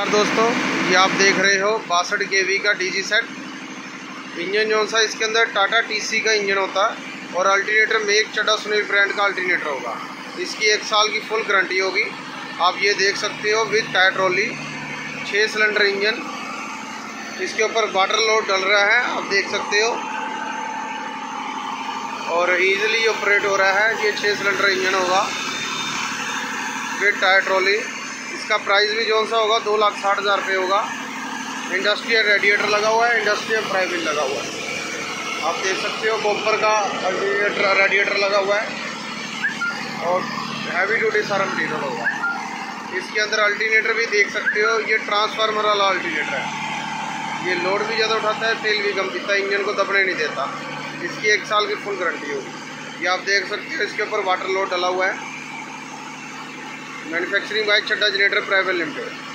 नमस्कार दोस्तों, ये आप देख रहे हो बासठ के का डीजी सेट। इंजन जो सा इसके अंदर टाटा टीसी का इंजन होता है और अल्टरनेटर में एक चड्डा सुनील ब्रांड का अल्टरनेटर होगा। इसकी एक साल की फुल गारंटी होगी। आप ये देख सकते हो विद टायर ट्रॉली छः सिलेंडर इंजन। इसके ऊपर वाटर लोड डल रहा है, आप देख सकते हो। और इजीली ऑपरेट हो रहा है, ये छः सिलेंडर इंजन होगा। With tyre trolley. इसका प्राइस भी जो सा होगा, दो लाख साठ हज़ार रुपये होगा। इंडस्ट्रियल रेडिएटर लगा हुआ है इंडस्ट्रियल प्राइवेट लगा हुआ है। आप देख सकते हो कॉपर का अल्टीनेटर रेडिएटर लगा हुआ है। और हैवी ड्यूटी सारा मटीरियल होगा। इसके अंदर अल्टीनेटर भी देख सकते हो, ये ट्रांसफार्मर वाला अल्टीनेटर है। ये लोड भी ज़्यादा उठाता है, तेल भी कम पीता है, इंजन को दबने नहीं देता। इसकी एक साल की फुल गारंटी होगी। ये आप देख सकते हो, इसके ऊपर वाटर लोड डला हुआ है। Manufacturing bike Chadha generator private limited.